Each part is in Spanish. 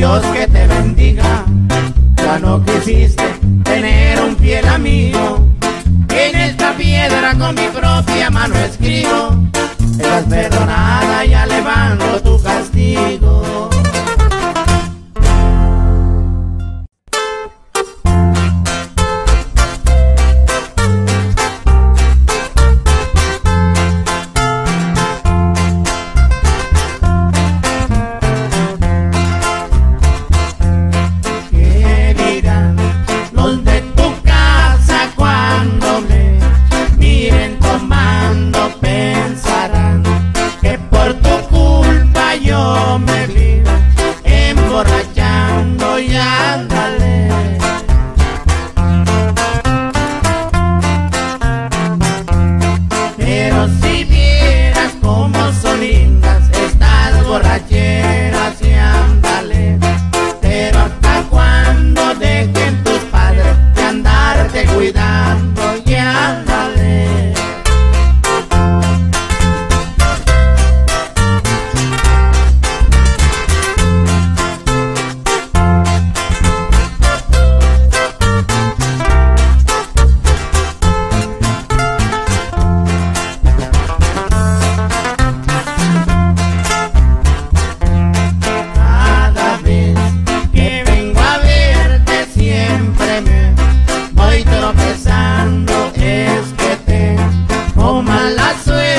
Dios que te bendiga. Ya no quisiste tener un fiel amigo. En esta piedra con mi propia mano escribo. Estás perdonada y alevando tu castigo. mala suerte.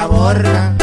Está borra?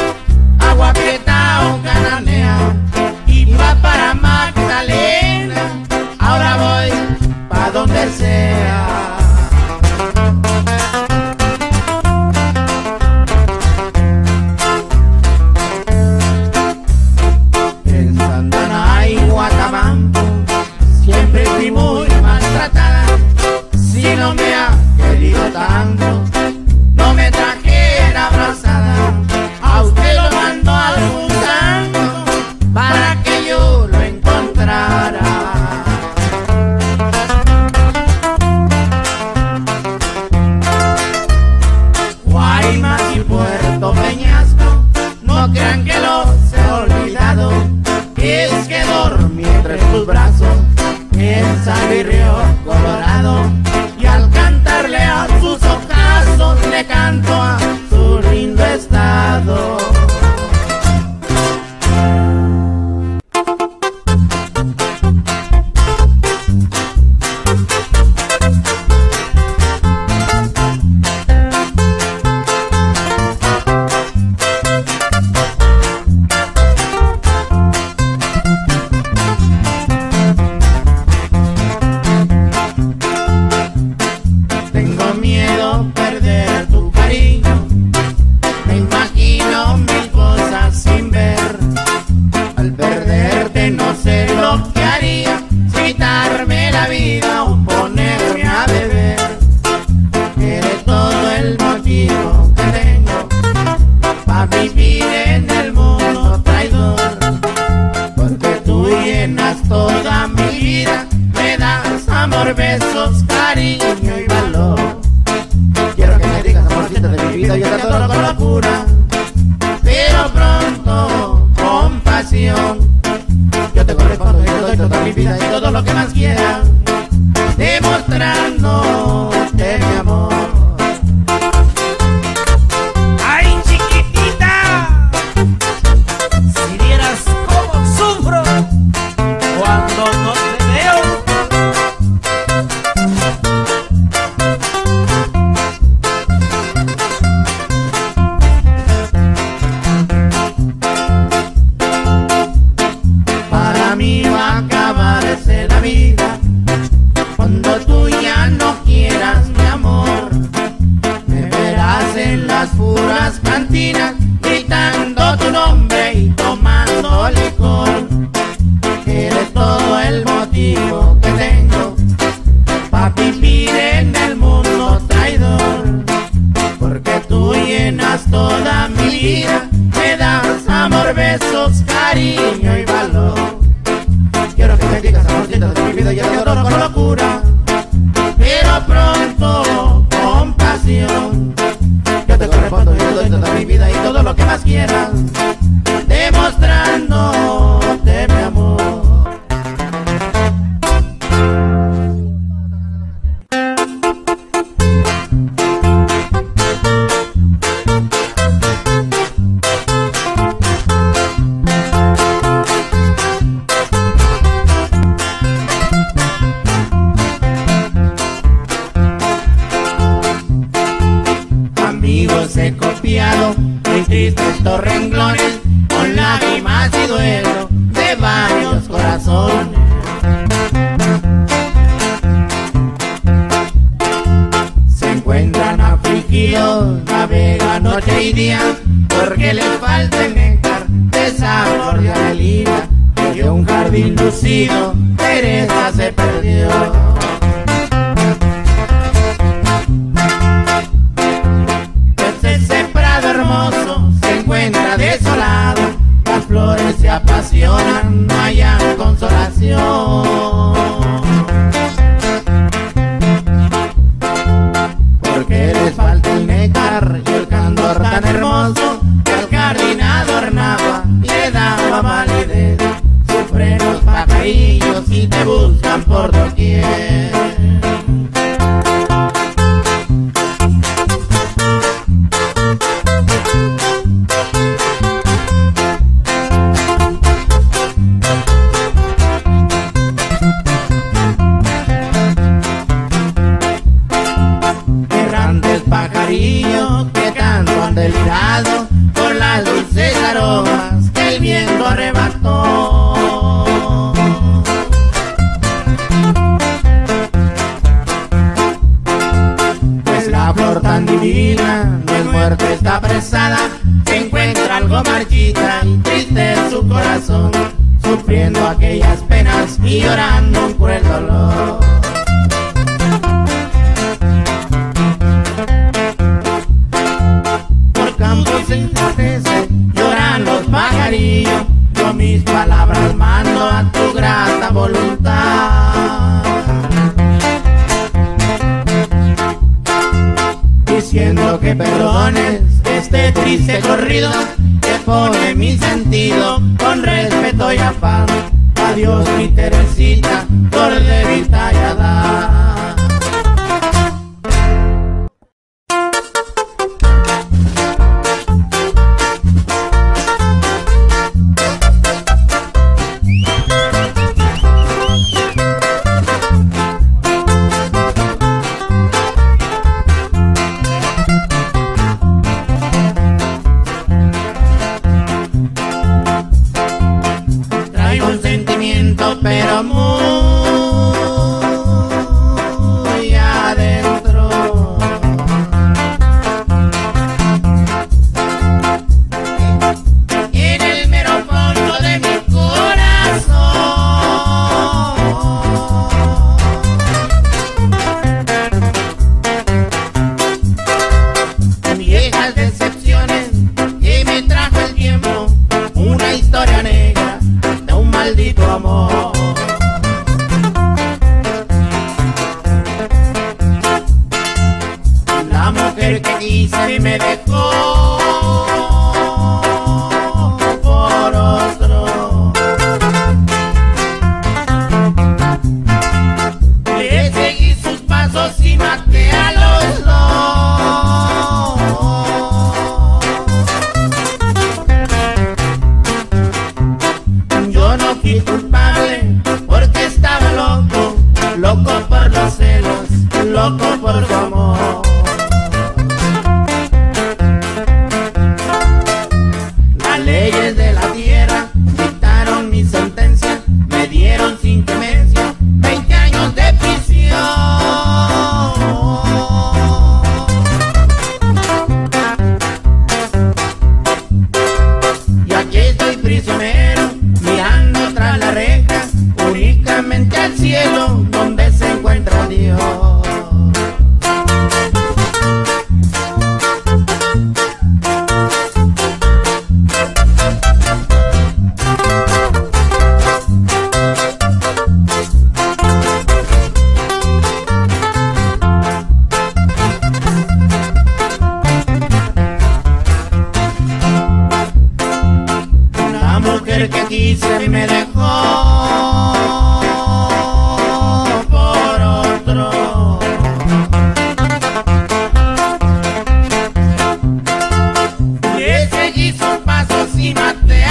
Aquellas penas y llorando y maté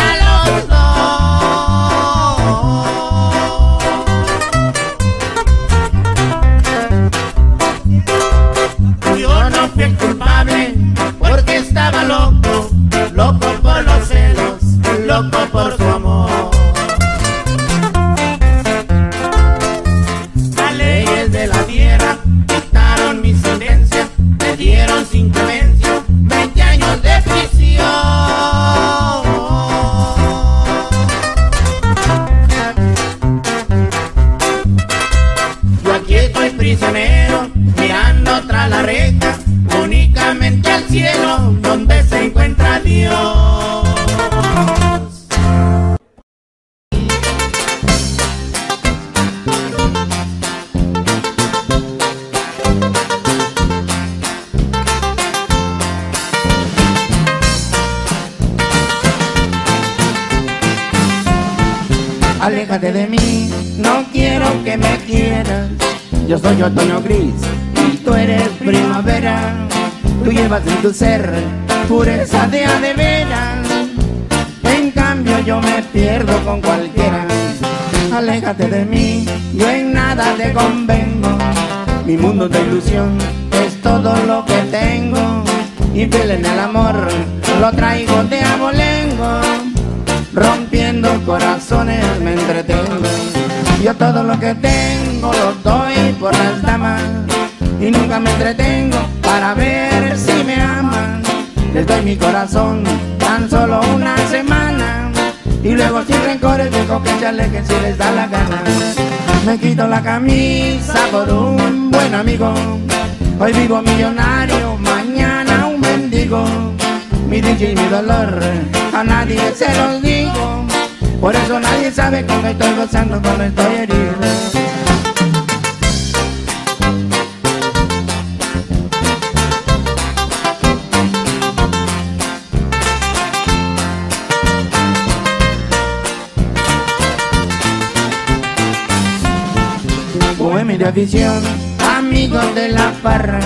ver si me aman. Les doy mi corazón tan solo una semana. Y luego sin rencores dejo que se alejen si les da la gana. Me quito la camisa por un buen amigo. Hoy vivo millonario, mañana un mendigo. Mi dicha y mi dolor a nadie se los digo. Por eso nadie sabe cuando estoy gozando, cuando estoy herido. Afición, amigos de la farra,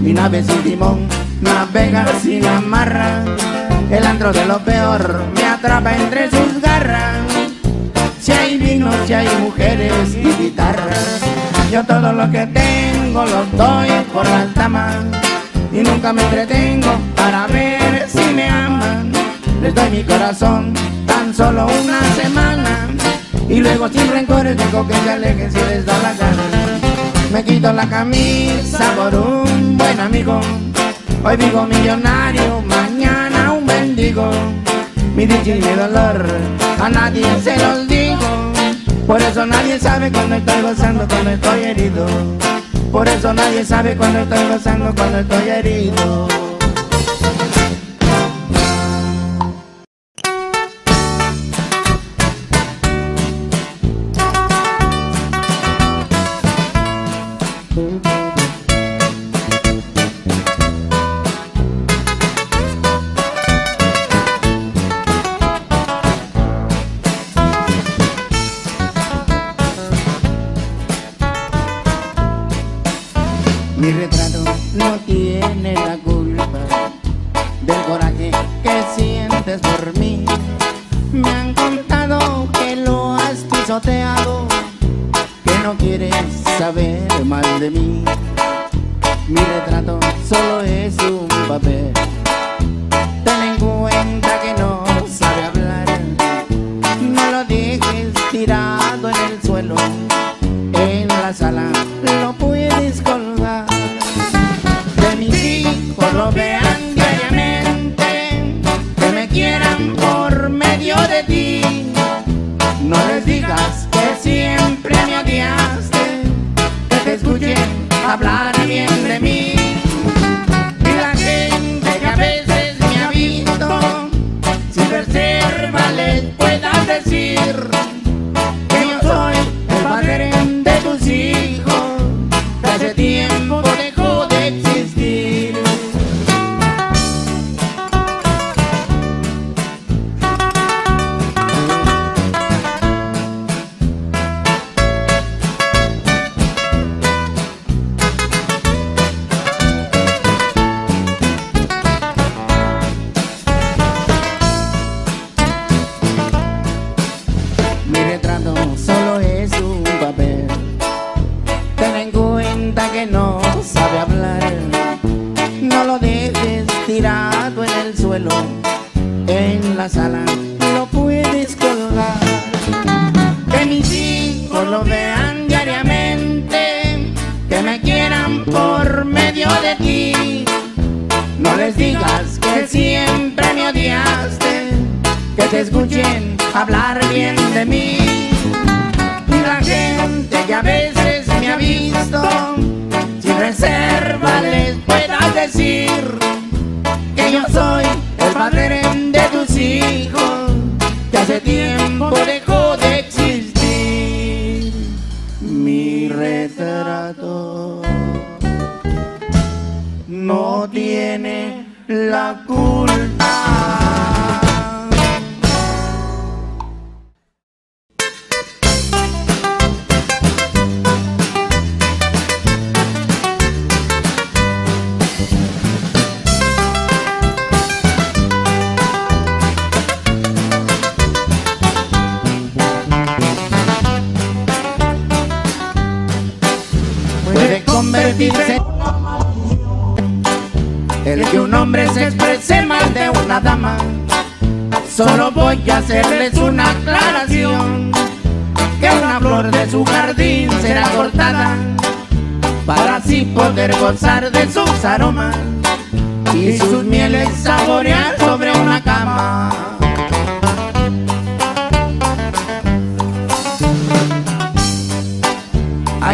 mi nave sin timón, navega sin amarra. El antro de lo peor me atrapa entre sus garras. Si hay vino, si hay mujeres y guitarras. Yo todo lo que tengo lo doy por las damas. Y nunca me entretengo para ver si me aman. Les doy mi corazón tan solo una semana. Y luego sin rencores dejo que se alejen si les da la gana. Me quito la camisa por un buen amigo. Hoy vivo millonario, mañana un mendigo. Mi dicha y mi dolor a nadie se los digo. Por eso nadie sabe cuando estoy gozando, cuando estoy herido. Por eso nadie sabe cuando estoy gozando, cuando estoy herido.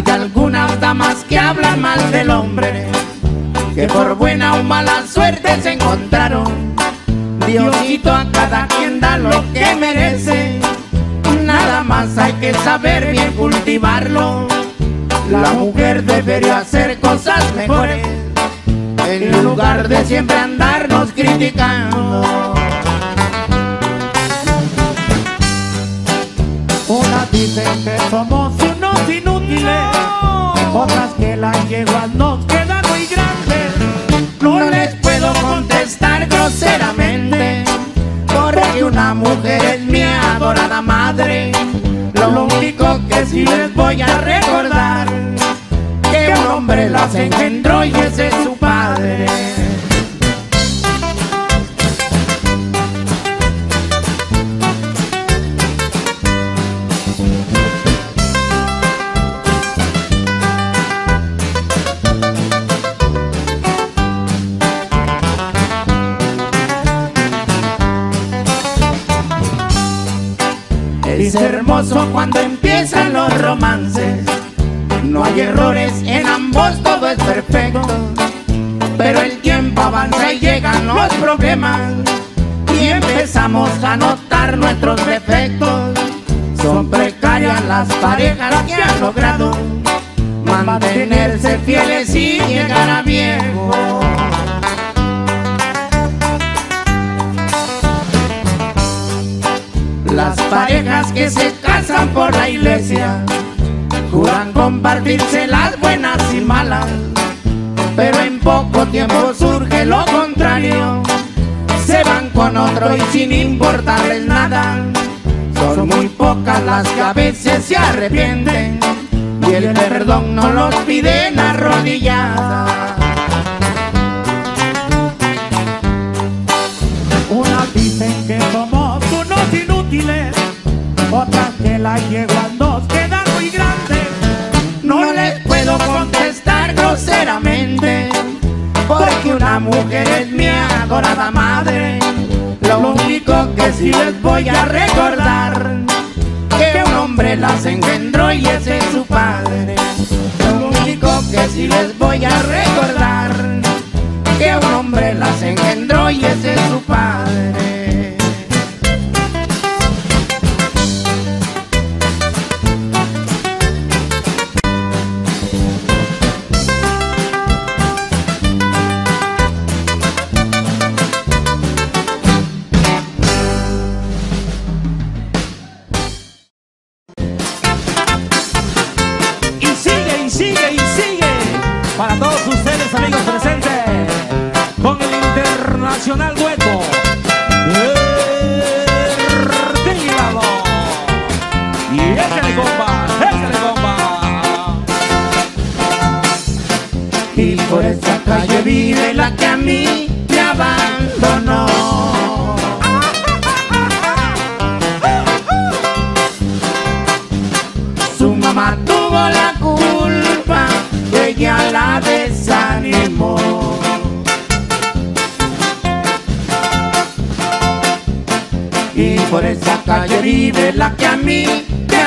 Hay algunas damas que hablan mal del hombre, que por buena o mala suerte se encontraron. Diosito a cada quien da lo que merece, nada más hay que saber bien cultivarlo. La mujer debería hacer cosas mejores, en lugar de siempre andarnos criticando. Dicen que somos unos inútiles, otras que las yeguas nos quedan muy grandes. No les puedo contestar groseramente, porque una mujer es mi adorada madre. Lo único que sí les voy a recordar, que un hombre las engendró y ese es su padre. Cuando empiezan los romances. No hay errores, en ambos todo es perfecto. Pero el tiempo avanza y llegan los problemas. Y empezamos a notar nuestros defectos. Son precarias las parejas que han logrado mantenerse fieles y llegar a viejo. Las parejas que se casan por la iglesia juran compartirse las buenas y malas, pero en poco tiempo surge lo contrario. Se van con otro y sin importarles nada. Son muy pocas las que a veces se arrepienten y el perdón no los piden arrodilladas. Unas dicen que somos unos inútiles, otras las yeguas nos quedan muy grandes. No les puedo contestar groseramente, porque una mujer es mi adorada madre. Lo único que sí les voy a recordar, que un hombre las engendró y ese es su padre. Lo único que sí les voy a recordar, que un hombre las engendró y ese es su padre. calle vive la que a mí te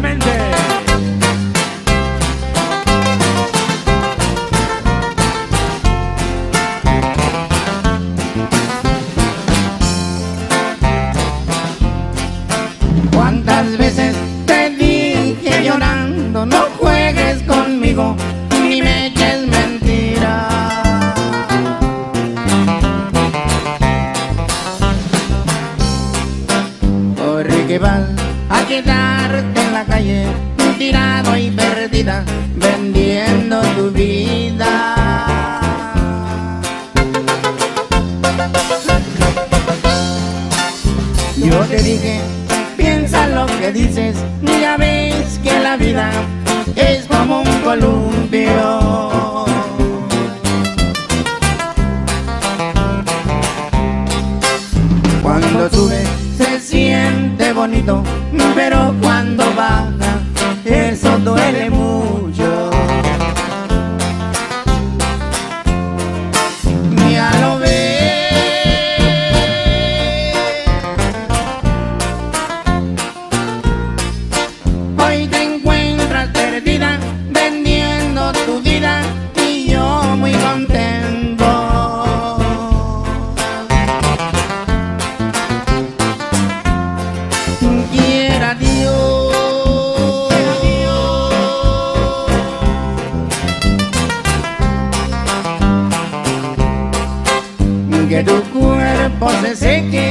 demente do cu você sei que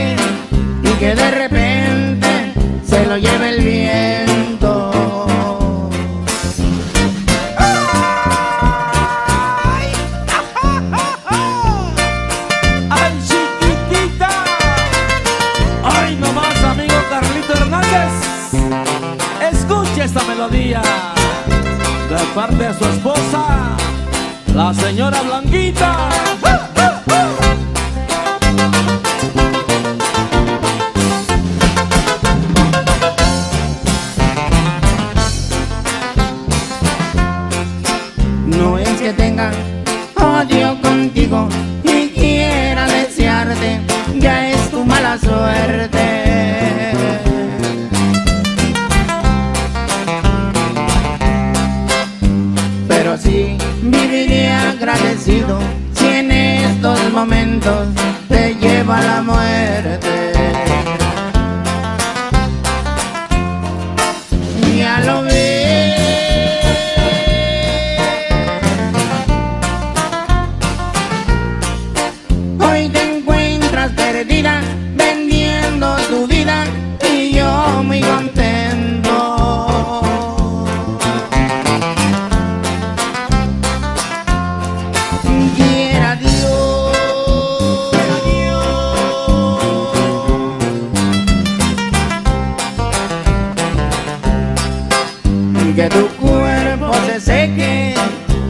tiempo se seque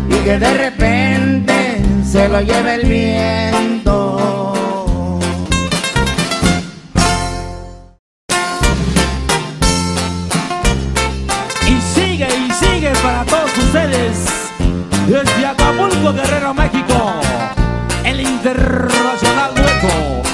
y que de repente se lo lleve el viento. Y sigue y sigue para todos ustedes desde Acapulco, Guerrero, México, el internacional hueco.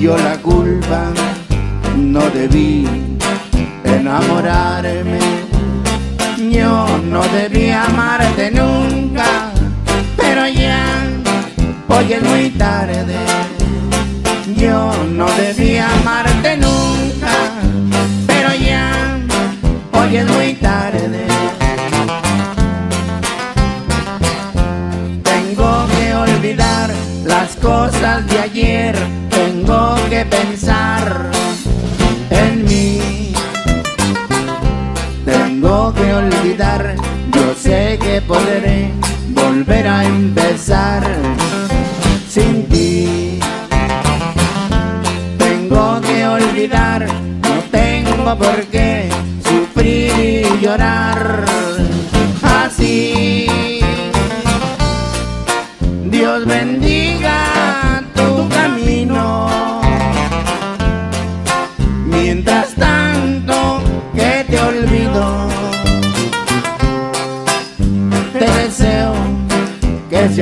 Yo la culpa, no debí enamorarme. Yo no debí amarte nunca, pero ya hoy es muy tarde. Yo no debí amarte nunca, pero ya hoy es muy tarde. Tengo que olvidar las cosas podré volver a empezar sin ti. Tengo que olvidar, no tengo por qué sufrir y llorar así.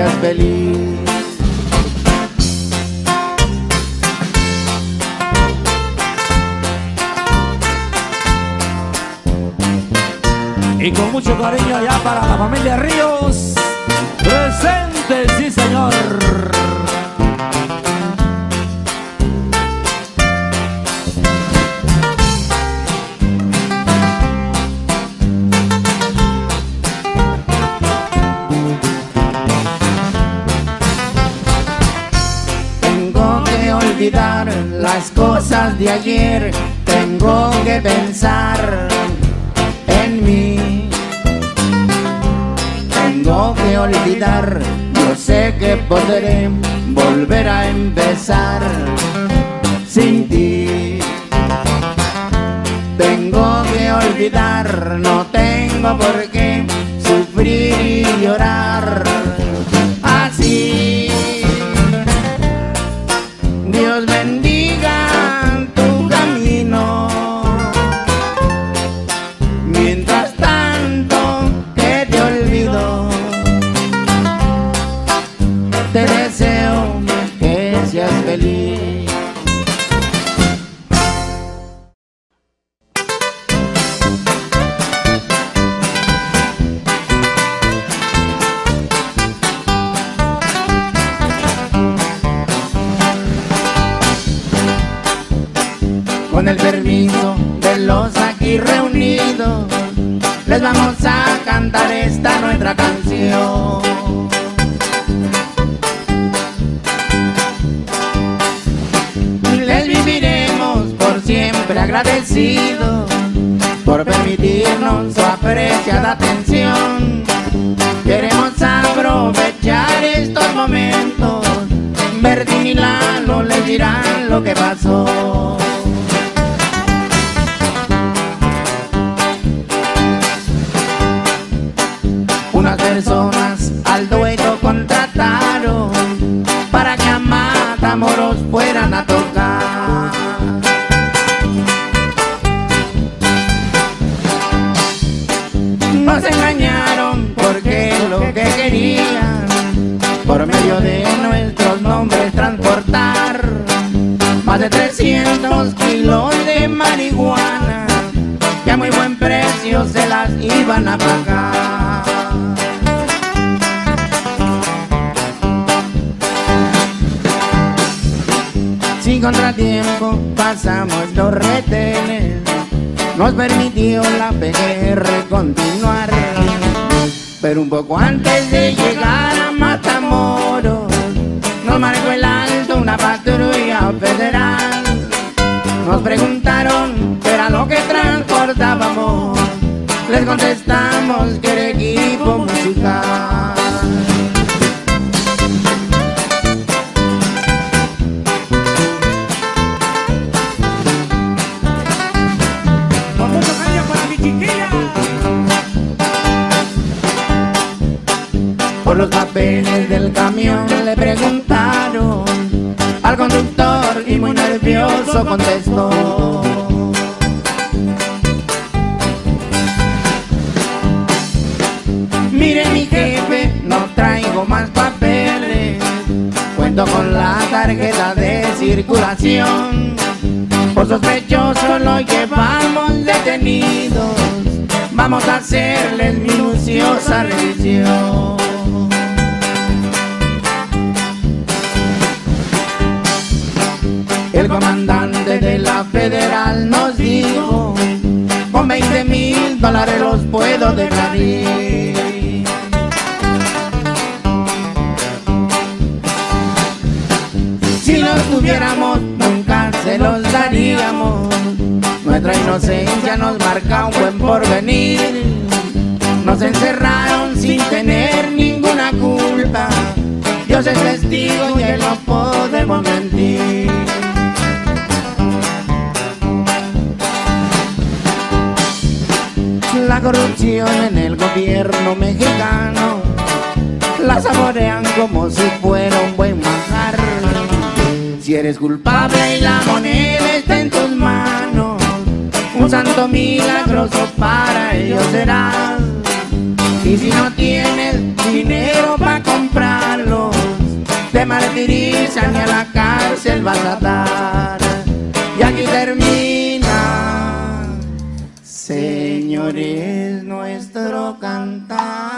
Feliz. Y con mucho cariño allá para la familia Ríos. Las cosas de ayer, tengo que pensar en mí. Tengo que olvidar, yo sé que podré volver a empezar sin ti. Tengo que olvidar, no tengo por qué sufrir y llorar al dueto contrataron para que a Matamoros fueran a tocar. Nos engañaron porque lo que querían por medio de nuestros nombres transportar más de 300 kilos de marihuana que a muy buen precio se las iban a pagar. Contratiempo pasamos los retenes, nos permitió la PGR continuar. Pero un poco antes de llegar a Matamoros, nos marcó el alto una patrulla federal. Nos preguntaron qué era lo que transportábamos, les contestamos que del camión le preguntaron al conductor y muy nervioso contestó. Mire mi jefe, no traigo más papeles, cuento con la tarjeta de circulación. Por sospechoso lo llevamos detenidos, vamos a hacerles minuciosa revisión. El comandante de la federal nos dijo, con 20 mil dólares los puedo dejar ir. Si los tuviéramos, nunca se los daríamos. Nuestra inocencia nos marca un buen porvenir. Nos encerraron sin tener ninguna culpa. Dios es testigo y él no podemos mentir. Corrupción en el gobierno mexicano la saborean como si fuera un buen manjar. Si eres culpable y la moneda está en tus manos, un santo milagroso para ellos serás. Y si no tienes dinero para comprarlos, te martirizan y a la cárcel vas a dar. Y aquí termina, señores, กันตา